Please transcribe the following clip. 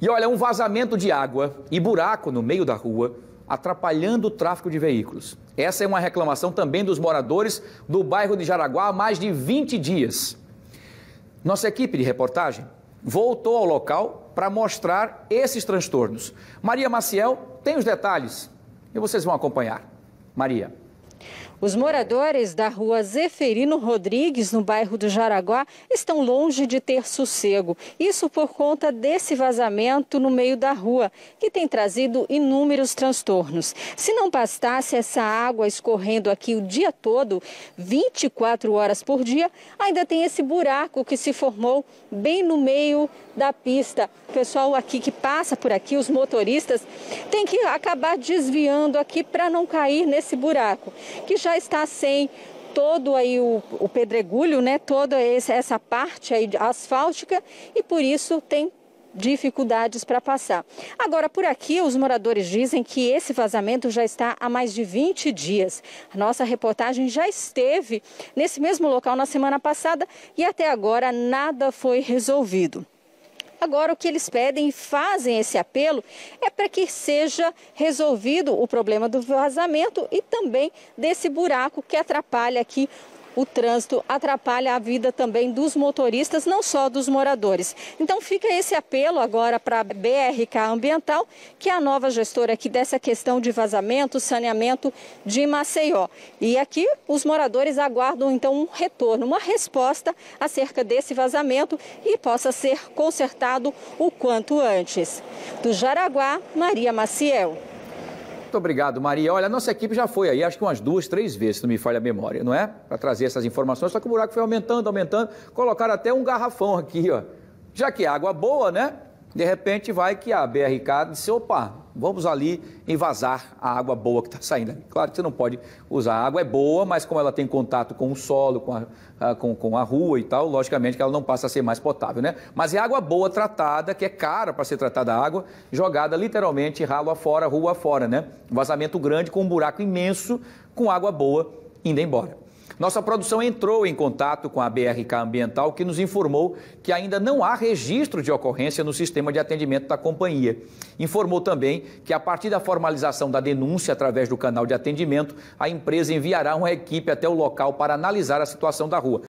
E olha, um vazamento de água e buraco no meio da rua atrapalhando o tráfego de veículos. Essa é uma reclamação também dos moradores do bairro de Jaraguá há mais de 20 dias. Nossa equipe de reportagem voltou ao local para mostrar esses transtornos. Maria Maciel tem os detalhes e vocês vão acompanhar. Maria. Os moradores da rua Zeferino Rodrigues, no bairro do Jaraguá, estão longe de ter sossego. Isso por conta desse vazamento no meio da rua, que tem trazido inúmeros transtornos. Se não bastasse essa água escorrendo aqui o dia todo, 24 horas por dia, ainda tem esse buraco que se formou bem no meio da pista. O pessoal aqui que passa por aqui, os motoristas, tem que acabar desviando aqui para não cair nesse buraco, que já já está sem todo aí o, o pedregulho, né? Toda essa parte aí asfáltica e por isso tem dificuldades para passar. Agora, por aqui, os moradores dizem que esse vazamento já está há mais de 20 dias. A nossa reportagem já esteve nesse mesmo local na semana passada e até agora nada foi resolvido. Agora, o que eles pedem e fazem esse apelo é para que seja resolvido o problema do vazamento e também desse buraco que atrapalha aqui o trânsito atrapalha a vida também dos motoristas, não só dos moradores. Então fica esse apelo agora para a BRK Ambiental, que é a nova gestora aqui dessa questão de vazamento, saneamento de Maceió. E aqui os moradores aguardam então um retorno, uma resposta acerca desse vazamento e possa ser consertado o quanto antes. Do Jaraguá, Maria Maciel. Muito obrigado, Maria. Olha, a nossa equipe já foi aí, acho que umas duas, três vezes, se não me falha a memória, não é? Para trazer essas informações, só que o buraco foi aumentando, aumentando. Colocaram até um garrafão aqui, ó. Já que é água boa, né? De repente vai que a BRK disse, opa, vamos ali invasar a água boa que está saindo. Claro que você não pode usar. A água é boa, mas como ela tem contato com o solo, com a, com, com a rua e tal, logicamente que ela não passa a ser mais potável, né? Mas é água boa tratada, que é cara para ser tratada a água, jogada literalmente ralo afora, rua afora, né? Um vazamento grande com um buraco imenso, com água boa indo embora. Nossa produção entrou em contato com a BRK Ambiental, que nos informou que ainda não há registro de ocorrência no sistema de atendimento da companhia. Informou também que, a partir da formalização da denúncia através do canal de atendimento, a empresa enviará uma equipe até o local para analisar a situação da rua.